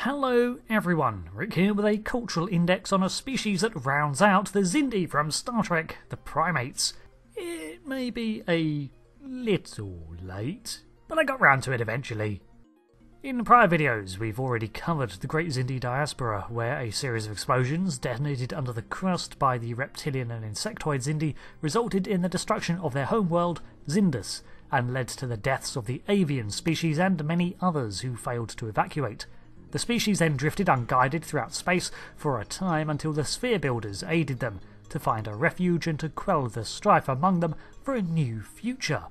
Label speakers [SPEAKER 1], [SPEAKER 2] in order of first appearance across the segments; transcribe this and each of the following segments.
[SPEAKER 1] Hello everyone, Rick here with a cultural index on a species that rounds out the Xindi from Star Trek, the primates. It may be a little late, but I got round to it eventually. In prior videos, we've already covered the Great Xindi Diaspora, where a series of explosions detonated under the crust by the reptilian and insectoid Xindi resulted in the destruction of their homeworld, Xindus, and led to the deaths of the avian species and many others who failed to evacuate. The species then drifted unguided throughout space for a time until the Sphere Builders aided them to find a refuge and to quell the strife among them for a new future.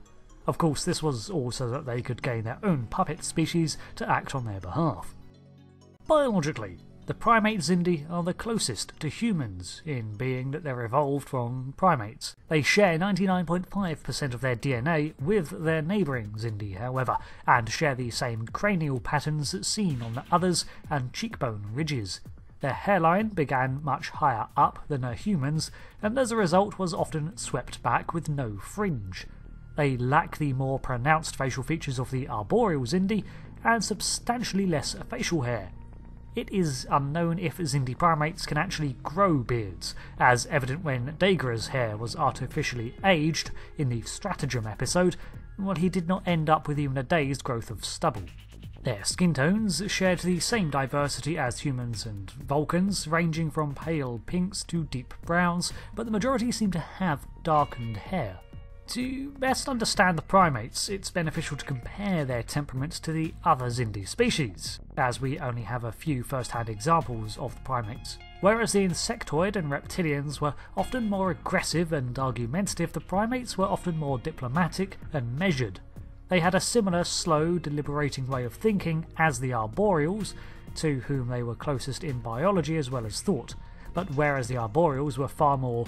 [SPEAKER 1] Of course, this was also that they could gain their own puppet species to act on their behalf. Biologically, the primate Xindi are the closest to humans, in being that they're evolved from primates. They share 99.5% of their DNA with their neighbouring Xindi, however, and share the same cranial patterns seen on the others and cheekbone ridges. Their hairline began much higher up than a human's, and as a result was often swept back with no fringe. They lack the more pronounced facial features of the arboreal Xindi and substantially less facial hair. It is unknown if Xindi primates can actually grow beards, as evident when Degra's hair was artificially aged in the Stratagem episode, while he did not end up with even a day's growth of stubble. Their skin tones shared the same diversity as humans and Vulcans, ranging from pale pinks to deep browns, but the majority seem to have darkened hair. To best understand the primates, it's beneficial to compare their temperaments to the other Xindi species, as we only have a few first hand examples of the primates. Whereas the insectoid and reptilians were often more aggressive and argumentative, the primates were often more diplomatic and measured. They had a similar slow, deliberating way of thinking as the arboreals, to whom they were closest in biology as well as thought. But whereas the arboreals were far more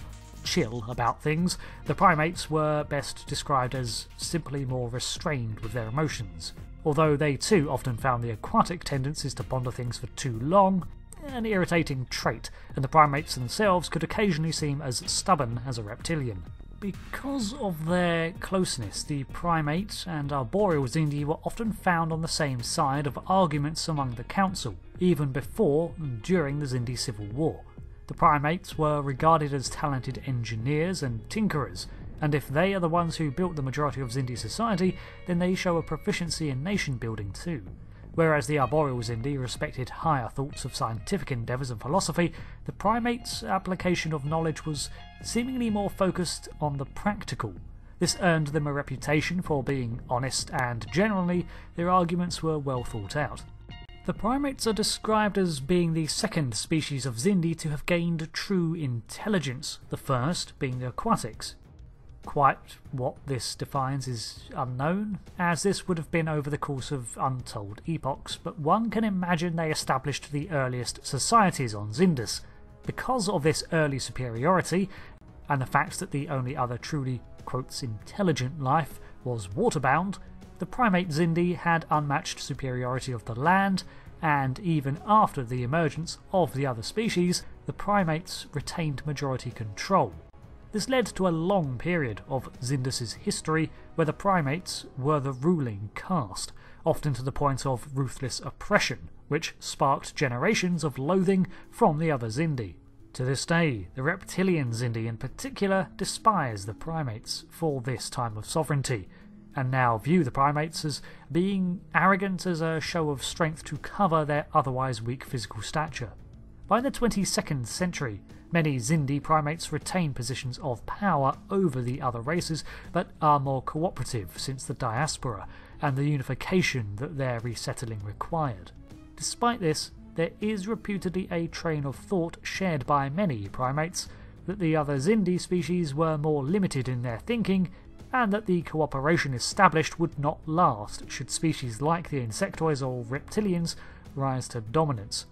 [SPEAKER 1] chill about things, the primates were best described as simply more restrained with their emotions. Although they too often found the aquatic tendencies to ponder things for too long an irritating trait, and the primates themselves could occasionally seem as stubborn as a reptilian. Because of their closeness, the primate and arboreal Xindi were often found on the same side of arguments among the council, even before and during the Xindi Civil War. The primates were regarded as talented engineers and tinkerers, and if they are the ones who built the majority of Xindi society, then they show a proficiency in nation building too. Whereas the arboreal Xindi respected higher thoughts of scientific endeavours and philosophy, the primates' application of knowledge was seemingly more focused on the practical. This earned them a reputation for being honest, and generally, their arguments were well thought out. The primates are described as being the second species of Xindi to have gained true intelligence, the first being the aquatics. Quite what this defines is unknown, as this would have been over the course of untold epochs, but one can imagine they established the earliest societies on Xindus. Because of this early superiority, and the fact that the only other truly quotes, intelligent life was waterbound, the primate Xindi had unmatched superiority of the land, and even after the emergence of the other species, the primates retained majority control. This led to a long period of Xindus' history where the primates were the ruling caste, often to the point of ruthless oppression, which sparked generations of loathing from the other Xindi. To this day, the reptilian Xindi in particular despise the primates for this time of sovereignty, and now view the primates as being arrogant as a show of strength to cover their otherwise weak physical stature. By the 22nd century, many Xindi primates retain positions of power over the other races, but are more cooperative since the diaspora and the unification that their resettling required. Despite this, there is reputedly a train of thought shared by many primates that the other Xindi species were more limited in their thinking and that the cooperation established would not last should species like the insectoids or reptilians rise to dominance.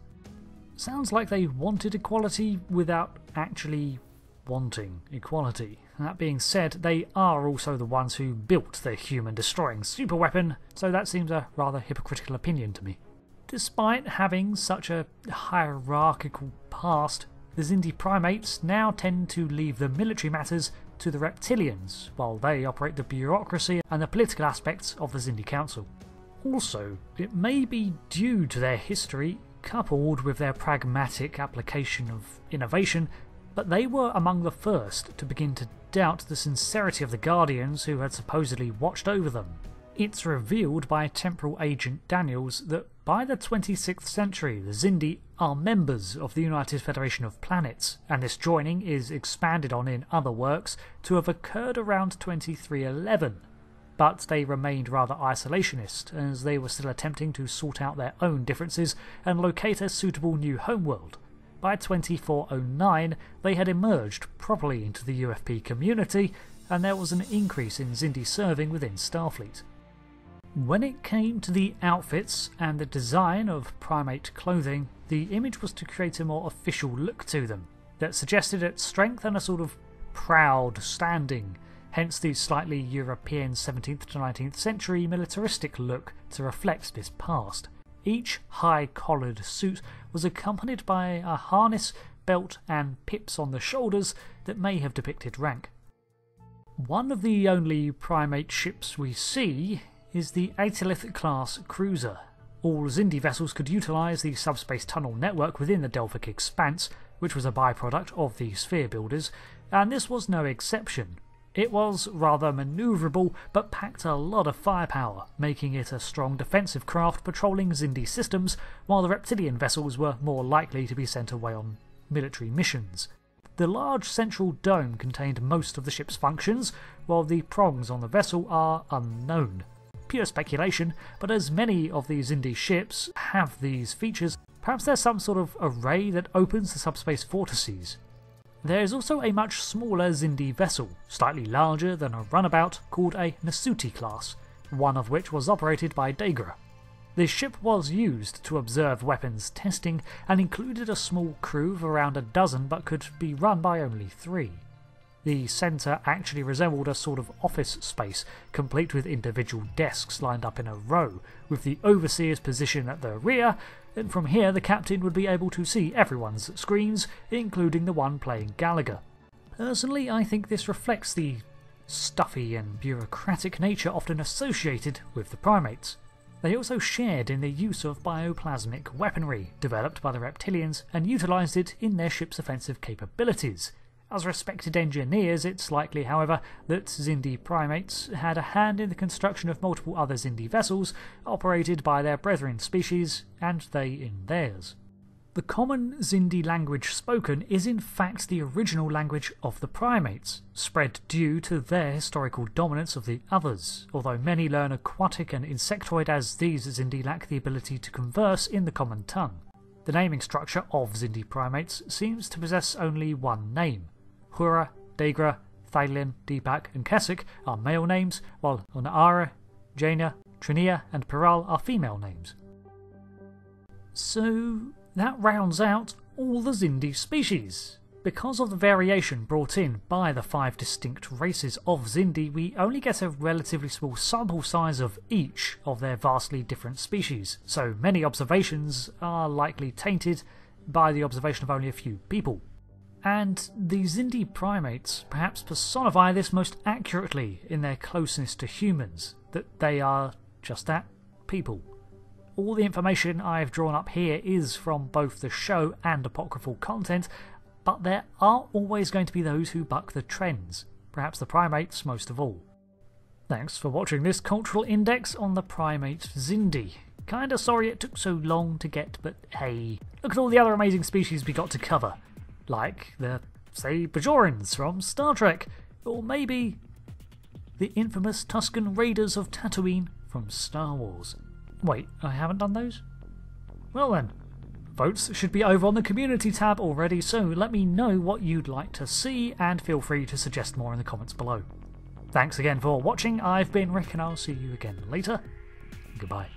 [SPEAKER 1] Sounds like they wanted equality without actually wanting equality. That being said, they are also the ones who built the human destroying superweapon, so that seems a rather hypocritical opinion to me. Despite having such a hierarchical past, the Xindi primates now tend to leave the military matters to the reptilians, while they operate the bureaucracy and the political aspects of the Xindi Council. Also, it may be due to their history coupled with their pragmatic application of innovation, but they were among the first to begin to doubt the sincerity of the Guardians who had supposedly watched over them. It's revealed by temporal agent Daniels that by the 26th century, the Xindi are members of the United Federation of Planets, and this joining is expanded on in other works to have occurred around 2311. But they remained rather isolationist, as they were still attempting to sort out their own differences and locate a suitable new homeworld. By 2409, they had emerged properly into the UFP community, and there was an increase in Xindi serving within Starfleet. When it came to the outfits and the design of primate clothing, the image was to create a more official look to them that suggested its strength and a sort of proud standing, hence the slightly European 17th to 19th century militaristic look to reflect this past. Each high collared suit was accompanied by a harness, belt, and pips on the shoulders that may have depicted rank. One of the only primate ships we see is the Aetolith class cruiser. All Xindi vessels could utilise the subspace tunnel network within the Delphic expanse, which was a byproduct of the sphere builders, and this was no exception. It was rather manoeuvrable, but packed a lot of firepower, making it a strong defensive craft patrolling Xindi systems, while the reptilian vessels were more likely to be sent away on military missions. The large central dome contained most of the ship's functions, while the prongs on the vessel are unknown pure speculation, but as many of these Xindi ships have these features, perhaps there's some sort of array that opens the subspace vortices. There is also a much smaller Xindi vessel, slightly larger than a runabout, called a Nasuti class, one of which was operated by Degra. This ship was used to observe weapons testing and included a small crew of around a dozen but could be run by only three. The centre actually resembled a sort of office space, complete with individual desks lined up in a row, with the overseer's position at the rear, and from here the captain would be able to see everyone's screens, including the one playing Gallagher. Personally, I think this reflects the stuffy and bureaucratic nature often associated with the primates. They also shared in the use of bioplasmic weaponry developed by the reptilians and utilised it in their ship's offensive capabilities. As respected engineers, it's likely, however, that Xindi primates had a hand in the construction of multiple other Xindi vessels operated by their brethren species, and they in theirs. The common Xindi language spoken is in fact the original language of the primates, spread due to their historical dominance of the others, although many learn aquatic and insectoid as these Xindi lack the ability to converse in the common tongue. The naming structure of Xindi primates seems to possess only one name, Hura, Degra, Thylin, Deepak, and Keswick are male names, while Unara, Jaina, Trinia, and Peral are female names. So that rounds out all the Xindi species. Because of the variation brought in by the five distinct races of Xindi, we only get a relatively small sample size of each of their vastly different species, so many observations are likely tainted by the observation of only a few people and the Xindi primates perhaps personify this most accurately in their closeness to humans, that they are just that people. All the information I've drawn up here is from both the show and apocryphal content, but there are always going to be those who buck the trends, perhaps the primates most of all. Thanks for watching this cultural index on the primate Xindi. Kinda sorry it took so long to get, but hey, look at all the other amazing species we got to cover like the, say, Bajorans from Star Trek, or maybe the infamous Tusken Raiders of Tatooine from Star Wars. Wait, I haven't done those? Well then, votes should be over on the community tab already, so let me know what you'd like to see and feel free to suggest more in the comments below. Thanks again for watching, I've been Rick and I'll see you again later. Goodbye.